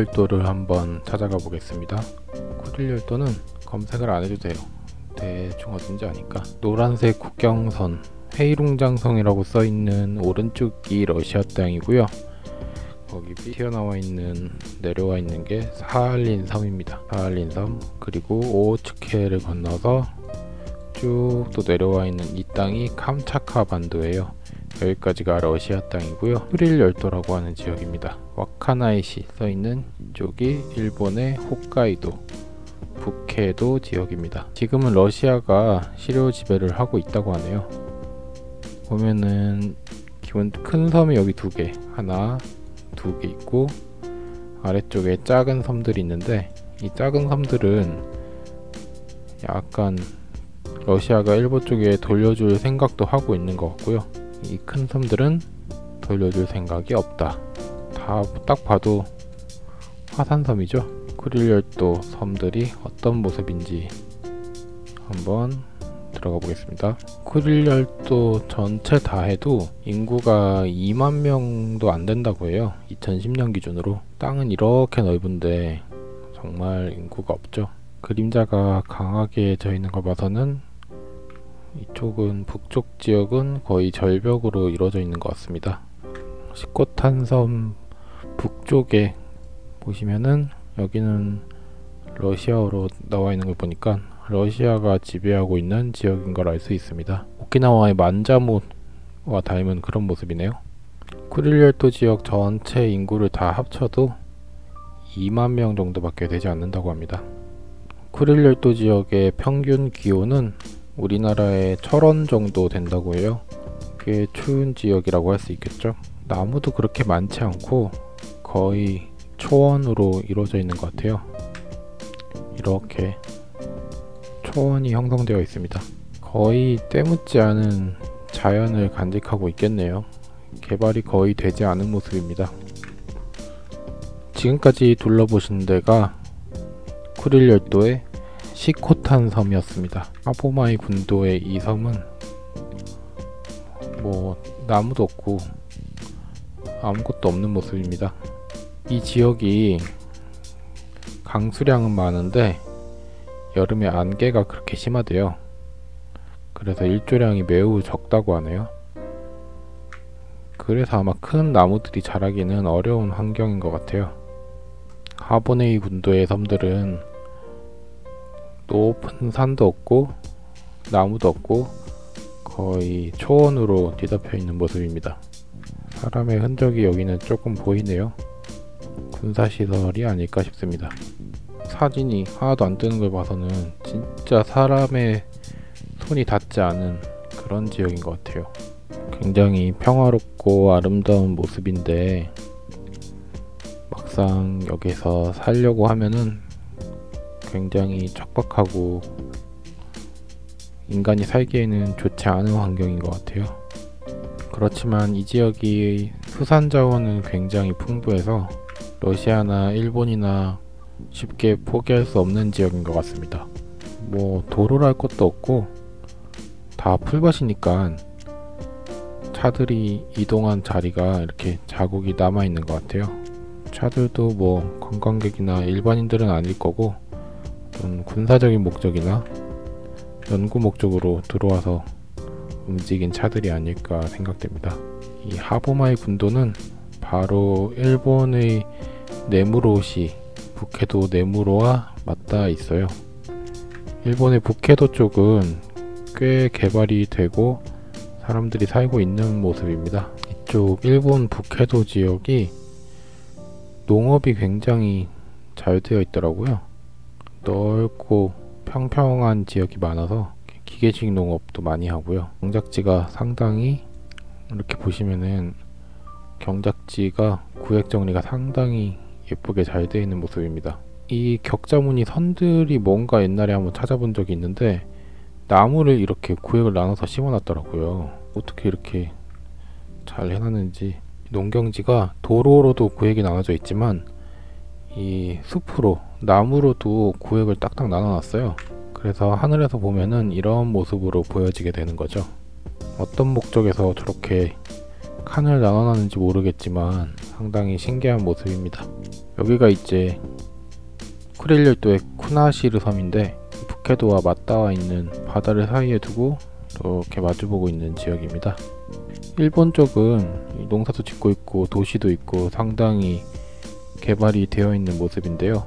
오늘은 쿠릴 열도를 한번 찾아가 보겠습니다. 쿠릴 열도는 검색을 안 해도 돼요. 대충 어딘지 아니까. 노란색 국경선 헤이룽장성이라고 써있는 오른쪽이 러시아 땅이고요. 거기 튀어나와 있는 내려와 있는 게 사할린 섬입니다. 사할린 섬 그리고 오츠케를 건너서 쭉 또 내려와 있는 이 땅이 캄차카 반도예요. 여기까지가 러시아 땅이고요. 프릴 열도라고 하는 지역입니다. 와카나이시 써있는 이쪽이 일본의 홋카이도 북해도 지역입니다. 지금은 러시아가 시료 지배를 하고 있다고 하네요. 보면은 기본 큰 섬이 여기 두 개, 하나, 두 개 있고 아래쪽에 작은 섬들이 있는데 이 작은 섬들은 약간 러시아가 일본 쪽에 돌려줄 생각도 하고 있는 것 같고요. 이 큰 섬들은 돌려줄 생각이 없다. 다 딱 봐도 화산섬이죠. 쿠릴열도 섬들이 어떤 모습인지 한번 들어가 보겠습니다. 쿠릴열도 전체 다 해도 인구가 2만 명도 안 된다고 해요. 2010년 기준으로. 땅은 이렇게 넓은데 정말 인구가 없죠. 그림자가 강하게 져 있는 걸 봐서는 이쪽은 북쪽 지역은 거의 절벽으로 이루어져 있는 것 같습니다. 시코탄섬 북쪽에 보시면은 여기는 러시아어로 나와 있는 걸 보니까 러시아가 지배하고 있는 지역인 걸 알 수 있습니다. 오키나와의 만자모와 닮은 그런 모습이네요. 쿠릴열도 지역 전체 인구를 다 합쳐도 2만 명 정도밖에 되지 않는다고 합니다. 쿠릴열도 지역의 평균 기온은 우리나라의 철원 정도 된다고 해요. 꽤 추운 지역이라고 할 수 있겠죠. 나무도 그렇게 많지 않고 거의 초원으로 이루어져 있는 것 같아요. 이렇게 초원이 형성되어 있습니다. 거의 때묻지 않은 자연을 간직하고 있겠네요. 개발이 거의 되지 않은 모습입니다. 지금까지 둘러보신 데가 쿠릴 열도의 시코탄 섬이었습니다. 아포마이 군도의 이 섬은 뭐 나무도 없고 아무것도 없는 모습입니다. 이 지역이 강수량은 많은데 여름에 안개가 그렇게 심하대요. 그래서 일조량이 매우 적다고 하네요. 그래서 아마 큰 나무들이 자라기는 어려운 환경인 것 같아요. 하보네이 군도의 섬들은 높은 산도 없고 나무도 없고 거의 초원으로 뒤덮여 있는 모습입니다. 사람의 흔적이 여기는 조금 보이네요. 군사시설이 아닐까 싶습니다. 사진이 하나도 안 뜨는 걸 봐서는 진짜 사람의 손이 닿지 않은 그런 지역인 것 같아요. 굉장히 평화롭고 아름다운 모습인데 막상 여기서 살려고 하면은 굉장히 척박하고 인간이 살기에는 좋지 않은 환경인 것 같아요. 그렇지만 이 지역이 수산 자원은 굉장히 풍부해서 러시아나 일본이나 쉽게 포기할 수 없는 지역인 것 같습니다. 뭐 도로랄 것도 없고 다 풀밭이니까 차들이 이동한 자리가 이렇게 자국이 남아 있는 것 같아요. 차들도 뭐 관광객이나 일반인들은 아닐 거고 어떤 군사적인 목적이나 연구 목적으로 들어와서 움직인 차들이 아닐까 생각됩니다. 이 하보마이 군도는 바로 일본의 네무로시 북해도 네무로와 맞닿아 있어요. 일본의 북해도 쪽은 꽤 개발이 되고 사람들이 살고 있는 모습입니다. 이쪽 일본 북해도 지역이 농업이 굉장히 잘 되어 있더라고요. 넓고 평평한 지역이 많아서 기계식 농업도 많이 하고요. 경작지가 상당히 이렇게 보시면은 경작지가 구획 정리가 상당히 예쁘게 잘 되어 있는 모습입니다. 이 격자무늬 선들이 뭔가 옛날에 한번 찾아본 적이 있는데 나무를 이렇게 구획을 나눠서 심어놨더라고요. 어떻게 이렇게 잘 해놨는지 농경지가 도로로도 구획이 나눠져 있지만 이 숲으로 나무로도 구획을 딱딱 나눠놨어요. 그래서 하늘에서 보면은 이런 모습으로 보여지게 되는 거죠. 어떤 목적에서 저렇게 칸을 나눠놨는지 모르겠지만 상당히 신기한 모습입니다. 여기가 이제 쿠릴 열도의 쿠나시르 섬인데 북해도와 맞닿아 있는 바다를 사이에 두고 이렇게 마주보고 있는 지역입니다. 일본 쪽은 농사도 짓고 있고 도시도 있고 상당히 개발이 되어 있는 모습인데요.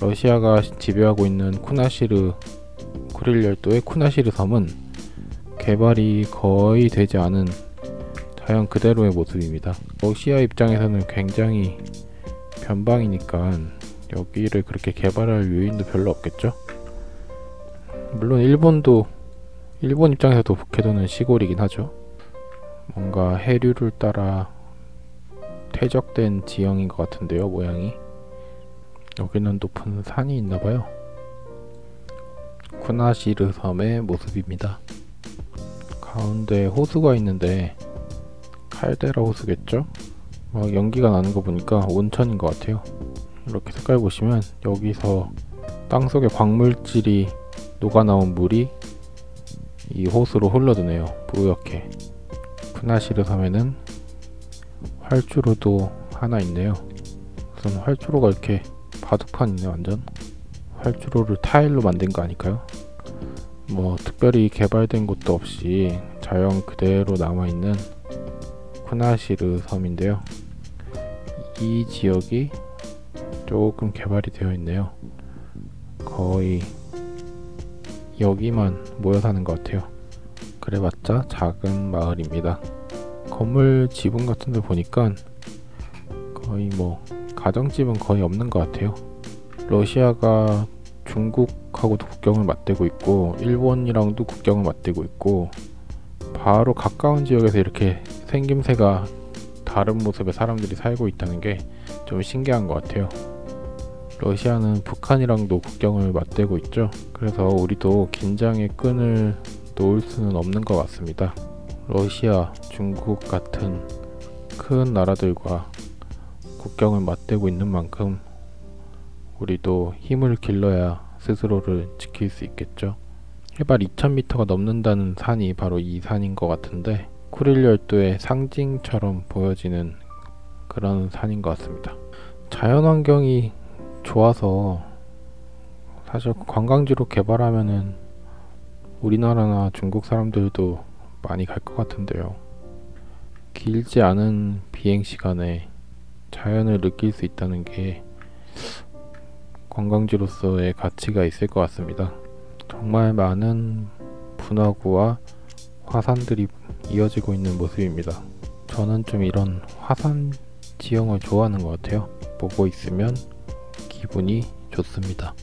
러시아가 지배하고 있는 쿠나시르 쿠릴 열도의 쿠나시르 섬은 개발이 거의 되지 않은 자연 그대로의 모습입니다. 러시아 입장에서는 굉장히 변방이니까 여기를 그렇게 개발할 요인도 별로 없겠죠. 물론 일본도 일본 입장에서도 북해도는 시골이긴 하죠. 뭔가 해류를 따라 퇴적된 지형인 것 같은데요, 모양이. 여기는 높은 산이 있나봐요. 쿠나시르 섬의 모습입니다. 가운데 호수가 있는데 칼데라 호수겠죠? 막 연기가 나는 거 보니까 온천인 것 같아요. 이렇게 색깔 보시면 여기서 땅속에 광물질이 녹아나온 물이 이 호수로 흘러드네요. 뿌옇게. 쿠나시르 섬에는 활주로도 하나 있네요. 우선 활주로가 이렇게 바둑판 있네 완전. 활주로를 타일로 만든 거 아닐까요? 뭐 특별히 개발된 곳도 없이 자연 그대로 남아있는 쿠나시르 섬인데요. 이 지역이 조금 개발이 되어 있네요. 거의 여기만 모여 사는 것 같아요. 그래봤자 작은 마을입니다. 건물 지붕 같은 데 보니까 거의 뭐 가정집은 거의 없는 것 같아요. 러시아가 중국 하고도 국경을 맞대고 있고 일본이랑도 국경을 맞대고 있고 바로 가까운 지역에서 이렇게 생김새가 다른 모습의 사람들이 살고 있다는 게 좀 신기한 것 같아요. 러시아는 북한이랑도 국경을 맞대고 있죠. 그래서 우리도 긴장의 끈을 놓을 수는 없는 것 같습니다. 러시아, 중국 같은 큰 나라들과 국경을 맞대고 있는 만큼 우리도 힘을 길러야 스스로를 지킬 수 있겠죠. 해발 2000m가 넘는다는 산이 바로 이 산인 것 같은데 쿠릴 열도의 상징처럼 보여지는 그런 산인 것 같습니다. 자연환경이 좋아서 사실 관광지로 개발하면은 우리나라나 중국 사람들도 많이 갈 것 같은데요. 길지 않은 비행 시간에 자연을 느낄 수 있다는 게 관광지로서의 가치가 있을 것 같습니다. 정말 많은 분화구와 화산들이 이어지고 있는 모습입니다. 저는 좀 이런 화산 지형을 좋아하는 것 같아요. 보고 있으면 기분이 좋습니다.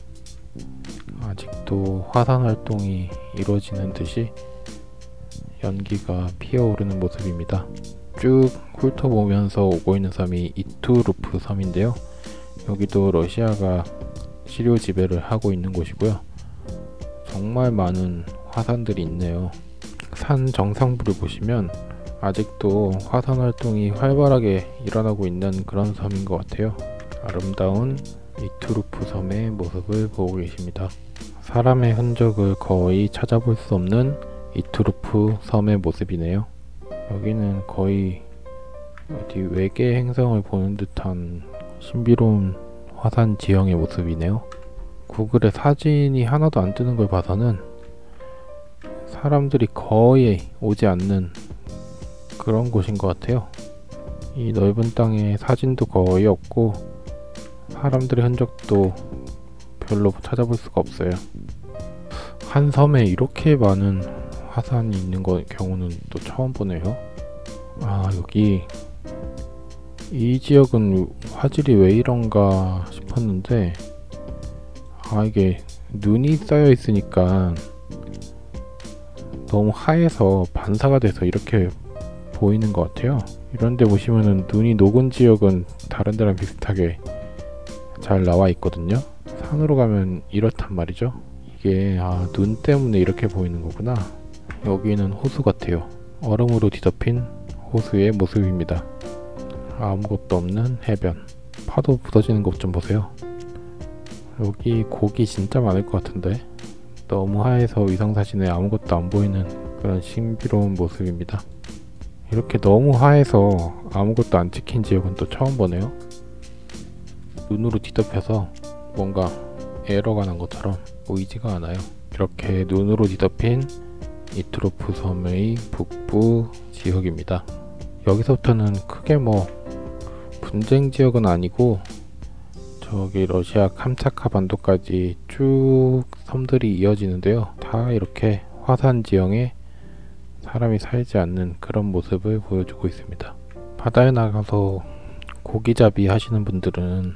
아직도 화산 활동이 이루어지는 듯이 연기가 피어오르는 모습입니다. 쭉 훑어보면서 오고 있는 섬이 이투루프 섬인데요. 여기도 러시아가 시료 지배를 하고 있는 곳이고요. 정말 많은 화산들이 있네요. 산 정상부를 보시면 아직도 화산 활동이 활발하게 일어나고 있는 그런 섬인 것 같아요. 아름다운 이투루프 섬의 모습을 보고 계십니다. 사람의 흔적을 거의 찾아볼 수 없는 이투루프 섬의 모습이네요. 여기는 거의 어디 외계 행성을 보는 듯한 신비로운 화산 지형의 모습이네요. 구글에 사진이 하나도 안 뜨는 걸 봐서는 사람들이 거의 오지 않는 그런 곳인 것 같아요. 이 넓은 땅에 사진도 거의 없고 사람들의 흔적도 별로 찾아볼 수가 없어요. 한 섬에 이렇게 많은 화산이 있는 거, 경우는 또 처음 보네요. 아, 여기 이 지역은 화질이 왜 이런가 싶었는데 아 이게 눈이 쌓여 있으니까 너무 하얘서 반사가 돼서 이렇게 보이는 것 같아요. 이런데 보시면은 눈이 녹은 지역은 다른 데랑 비슷하게 잘 나와 있거든요. 산으로 가면 이렇단 말이죠. 이게 아, 눈 때문에 이렇게 보이는 거구나. 여기는 호수 같아요. 얼음으로 뒤덮인 호수의 모습입니다 아무것도 없는 해변 파도 부서지는 것 좀 보세요 여기 고기 진짜 많을 것 같은데 너무 하얘서 위성사진에 아무것도 안 보이는 그런 신비로운 모습입니다 이렇게 너무 하해서 아무것도 안 찍힌 지역은 또 처음 보네요. 눈으로 뒤덮여서 뭔가 에러가 난 것처럼 보이지가 않아요. 이렇게 눈으로 뒤덮인 이트로프 섬의 북부 지역입니다. 여기서부터는 크게 뭐 분쟁 지역은 아니고 저기 러시아 캄차카 반도까지 쭉 섬들이 이어지는데요. 다 이렇게 화산 지형에 사람이 살지 않는 그런 모습을 보여주고 있습니다. 바다에 나가서 고기잡이 하시는 분들은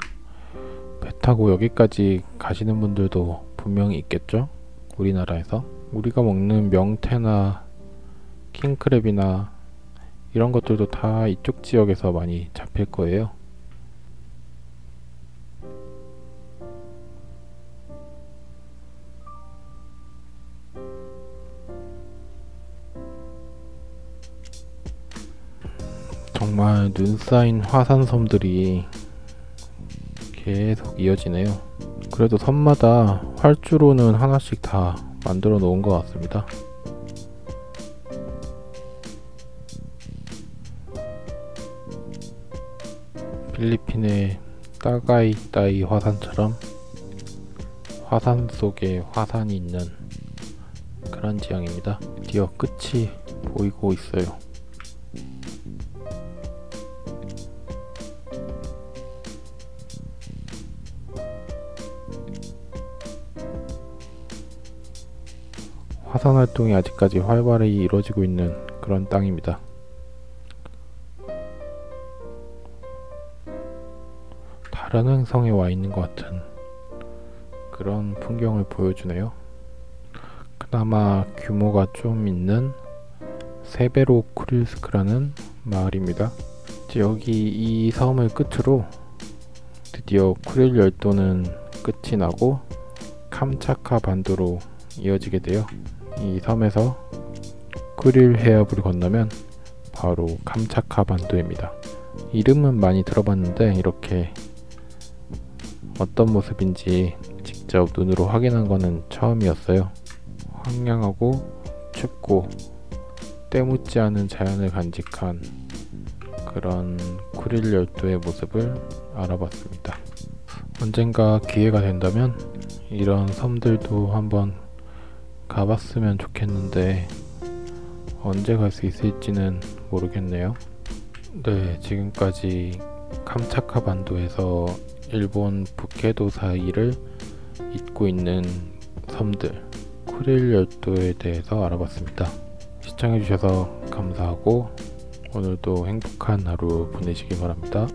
배 타고 여기까지 가시는 분들도 분명히 있겠죠? 우리나라에서 우리가 먹는 명태나 킹크랩이나 이런 것들도 다 이쪽 지역에서 많이 잡힐 거예요. 정말 눈 쌓인 화산섬들이 계속 이어지네요. 그래도 섬마다 활주로는 하나씩 다 만들어 놓은 것 같습니다. 필리핀의 따가이 따이 화산처럼 화산 속에 화산이 있는 그런 지형입니다. 드디어 끝이 보이고 있어요. 화산 활동이 아직까지 활발히 이루어지고 있는 그런 땅입니다. 다른 행성에 와 있는 것 같은 그런 풍경을 보여주네요. 그나마 규모가 좀 있는 세베로 쿠릴스크라는 마을입니다. 여기 이 섬을 끝으로 드디어 쿠릴 열도는 끝이 나고 캄차카 반도로 이어지게 돼요. 이 섬에서 쿠릴 해협을 건너면 바로 캄차카 반도입니다. 이름은 많이 들어봤는데 이렇게 어떤 모습인지 직접 눈으로 확인한 거는 처음이었어요. 황량하고 춥고 때묻지 않은 자연을 간직한 그런 쿠릴 열도의 모습을 알아봤습니다. 언젠가 기회가 된다면 이런 섬들도 한번 가봤으면 좋겠는데 언제 갈 수 있을지는 모르겠네요. 네, 지금까지 캄차카 반도에서 일본 북해도 사이를 잇고 있는 섬들 쿠릴 열도에 대해서 알아봤습니다. 시청해주셔서 감사하고 오늘도 행복한 하루 보내시기 바랍니다.